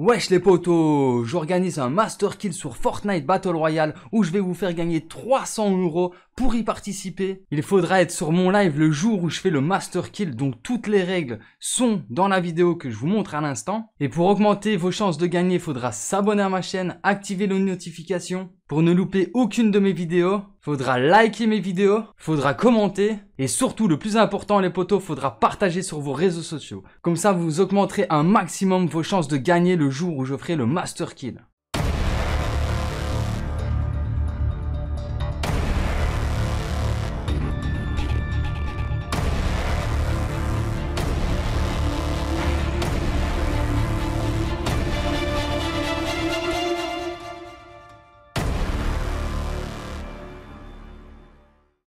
Wesh les potos, j'organise un master kill sur Fortnite Battle Royale où je vais vous faire gagner 300 euros pour y participer. Il faudra être sur mon live le jour où je fais le master kill, donc toutes les règles sont dans la vidéo que je vous montre à l'instant. Et pour augmenter vos chances de gagner, il faudra s'abonner à ma chaîne, activer les notifications pour ne louper aucune de mes vidéos. Faudra liker mes vidéos, faudra commenter et surtout le plus important les potos, faudra partager sur vos réseaux sociaux. Comme ça vous augmenterez un maximum vos chances de gagner le jour où je ferai le master kill.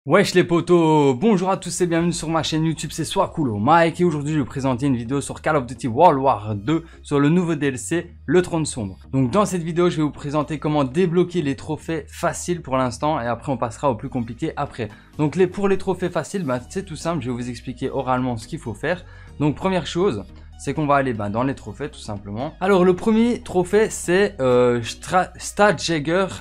Wesh les potos, bonjour à tous et bienvenue sur ma chaîne YouTube, c'est Swakulo Mike et aujourd'hui je vais vous présenter une vidéo sur Call of Duty World War 2 sur le nouveau DLC, le trône sombre. Donc dans cette vidéo je vais vous présenter comment débloquer les trophées faciles pour l'instant et après on passera au plus compliqué après. Donc pour les trophées faciles, bah, c'est tout simple, je vais vous expliquer oralement ce qu'il faut faire. Donc première chose, c'est qu'on va aller ben, dans les trophées tout simplement. Alors le premier trophée c'est euh,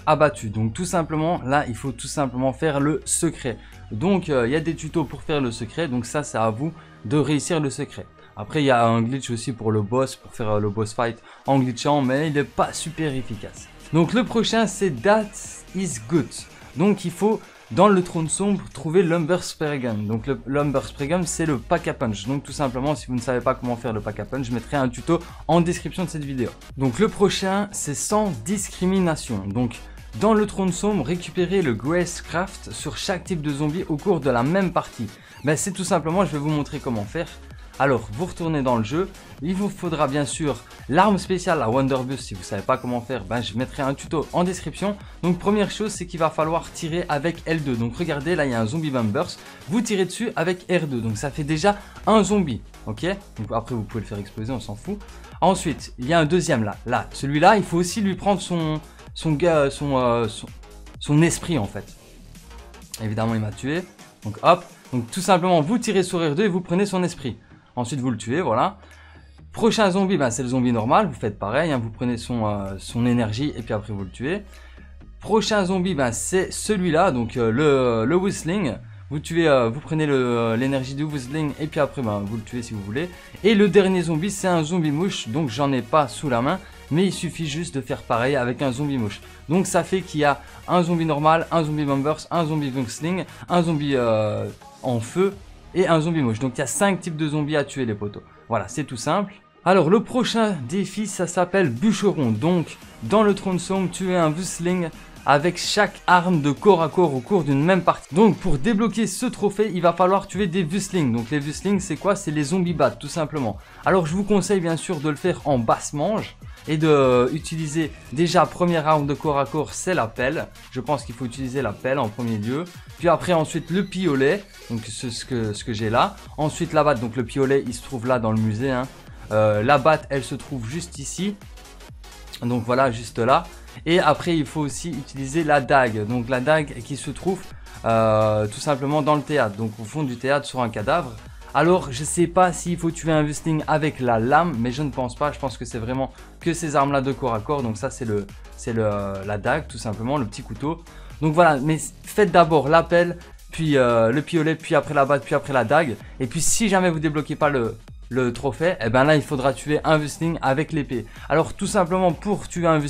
abattu. Donc tout simplement là il faut tout simplement faire le secret. Donc euh, il y a des tutos pour faire le secret donc ça c'est à vous de réussir le secret. Après il y a un glitch aussi pour le boss pour faire euh, le boss fight en glitchant mais il n'est pas super efficace. Donc le prochain c'est That is good. Donc il faut dans le trône sombre, trouvez l'Umberspregen. Donc l'Umberspregen, c'est le pack a punch. Donc tout simplement, si vous ne savez pas comment faire le pack a punch, je mettrai un tuto en description de cette vidéo. Donc le prochain, c'est sans discrimination. Donc dans le trône sombre, récupérez le Gracecraft sur chaque type de zombie au cours de la même partie. Ben, c'est tout simplement, je vais vous montrer comment faire. Alors, vous retournez dans le jeu. Il vous faudra bien sûr l'arme spéciale, la Wonderbus. Si vous ne savez pas comment faire, ben, je mettrai un tuto en description. Donc, première chose, c'est qu'il va falloir tirer avec L2. Donc, regardez, là, il y a un zombie Bumbers. Vous tirez dessus avec R2. Donc, ça fait déjà un zombie. Ok? Donc, après, vous pouvez le faire exploser, on s'en fout. Ensuite, il y a un deuxième là. Là, celui-là, il faut aussi lui prendre son, son, euh, son, son esprit en fait. Évidemment, il m'a tué. Donc, hop. Donc, tout simplement, vous tirez sur R2 et vous prenez son esprit. Ensuite, vous le tuez, voilà. Prochain zombie, ben, c'est le zombie normal. Vous faites pareil, hein. vous prenez son, euh, son énergie et puis après vous le tuez. Prochain zombie, ben, c'est celui-là, donc euh, le, whistling. Vous tuez, euh, vous prenez l'énergie du whistling et puis après ben, vous le tuez si vous voulez. Et le dernier zombie, c'est un zombie mouche, donc j'en ai pas sous la main. Mais il suffit juste de faire pareil avec un zombie mouche. Donc ça fait qu'il y a un zombie normal, un zombie bombers, un zombie whistling, un zombie en feu et un zombie moche. Donc il y a 5 types de zombies à tuer les potos. Voilà, c'est tout simple. Alors le prochain défi, ça s'appelle bûcheron. Donc dans le trône sombre, tuer un Wusling avec chaque arme de corps à corps au cours d'une même partie. Donc pour débloquer ce trophée, il va falloir tuer des Wuslings. Donc les Wuslings, c'est quoi? C'est les zombies bats, tout simplement. Alors je vous conseille bien sûr de le faire en basse mange et de utiliser déjà première arme de corps à corps c'est la pelle. Je pense qu'il faut utiliser la pelle en premier lieu. Puis après ensuite le piolet, donc ce que, ce que j'ai là. Ensuite la batte, donc le piolet il se trouve là dans le musée. Hein. Euh, la batte elle se trouve juste ici. Donc voilà juste là. Et après il faut aussi utiliser la dague. Donc la dague qui se trouve euh, tout simplement dans le théâtre. Donc au fond du théâtre sur un cadavre. Alors, je sais pas s'il faut tuer un Wustling avec la lame, mais je ne pense pas. Je pense que c'est vraiment que ces armes-là de corps à corps. Donc ça, c'est le, c'est le, la dague, tout simplement, le petit couteau. Donc voilà, mais faites d'abord l'appel, puis euh, le piolet, puis après la batte, puis après la dague. Et puis si jamais vous débloquez pas le, le trophée, et eh ben là, il faudra tuer un avec l'épée. Alors tout simplement, pour tuer un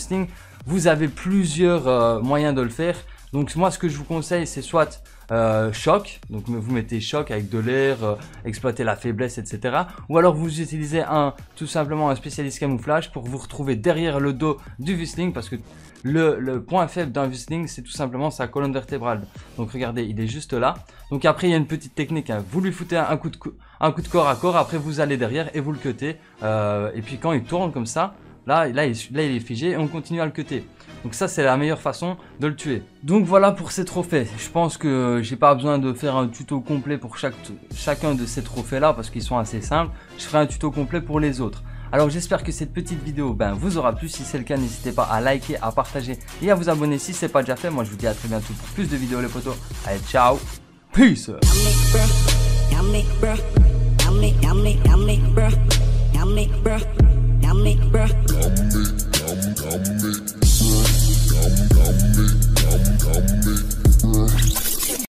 vous avez plusieurs euh, moyens de le faire. Donc moi, ce que je vous conseille, c'est soit euh, choc, donc vous mettez choc avec de l'air, euh, exploiter la faiblesse, etc. Ou alors vous utilisez un tout simplement un spécialiste camouflage pour vous retrouver derrière le dos du Wissling parce que le, point faible d'un Wissling c'est tout simplement sa colonne vertébrale. Donc regardez, il est juste là. Donc après il y a une petite technique, hein. vous lui foutez un coup, de, un coup de corps à corps, après vous allez derrière et vous le cuttez. Euh, et puis quand il tourne comme ça, là, là, il, est figé et on continue à le cutter. Donc ça c'est la meilleure façon de le tuer. Donc voilà pour ces trophées. Je pense que j'ai pas besoin de faire un tuto complet pour chaque, chacun de ces trophées là parce qu'ils sont assez simples. Je ferai un tuto complet pour les autres. Alors j'espère que cette petite vidéo ben, vous aura plu. Si c'est le cas, n'hésitez pas à liker, à partager et à vous abonner si c'est pas déjà fait. Moi je vous dis à très bientôt pour plus de vidéos les potos. Allez ciao, peace